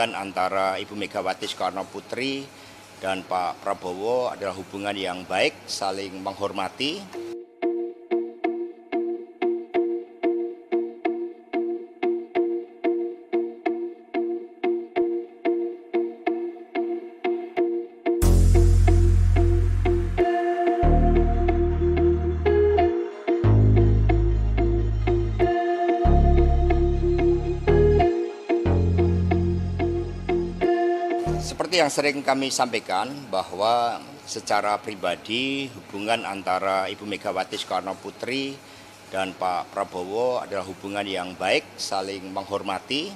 hubungan antara Ibu Megawati Soekarno Putri dan Pak Prabowo adalah hubungan yang baik, saling menghormati. Seperti yang sering kami sampaikan bahwa secara pribadi hubungan antara Ibu Megawati Soekarno Putri dan Pak Prabowo adalah hubungan yang baik, saling menghormati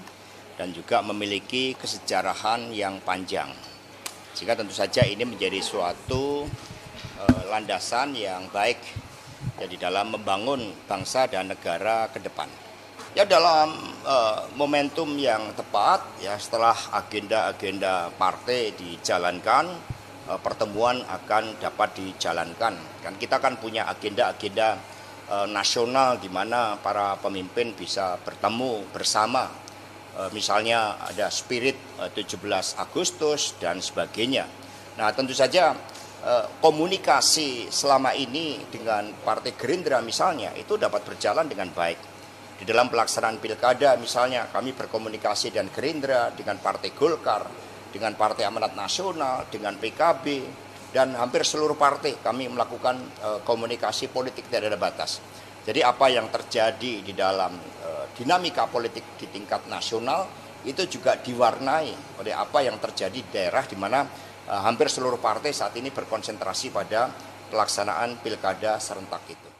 dan juga memiliki kesejarahan yang panjang. Sehingga tentu saja ini menjadi suatu eh, landasan yang baik jadi dalam membangun bangsa dan negara ke depan. Ya dalam uh, momentum yang tepat ya setelah agenda-agenda partai dijalankan uh, pertemuan akan dapat dijalankan. Kan kita kan punya agenda-agenda uh, nasional di mana para pemimpin bisa bertemu bersama. Uh, misalnya ada spirit uh, 17 Agustus dan sebagainya. Nah, tentu saja komunikasi selama ini dengan Partai Gerindra misalnya itu dapat berjalan dengan baik di dalam pelaksanaan pilkada misalnya kami berkomunikasi dengan Gerindra, dengan Partai Golkar, dengan Partai Amanat Nasional, dengan PKB, dan hampir seluruh partai kami melakukan uh, komunikasi politik tidak ada batas. Jadi apa yang terjadi di dalam uh, dinamika politik di tingkat nasional itu juga diwarnai oleh apa yang terjadi di daerah di mana uh, hampir seluruh partai saat ini berkonsentrasi pada pelaksanaan pilkada serentak itu.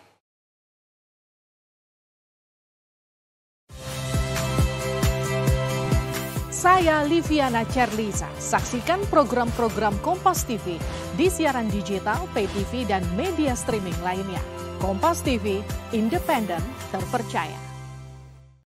Saya Liviana Cerlisa. Saksikan program-program Kompas TV di siaran digital, pay TV, dan media streaming lainnya. Kompas TV, independen, terpercaya.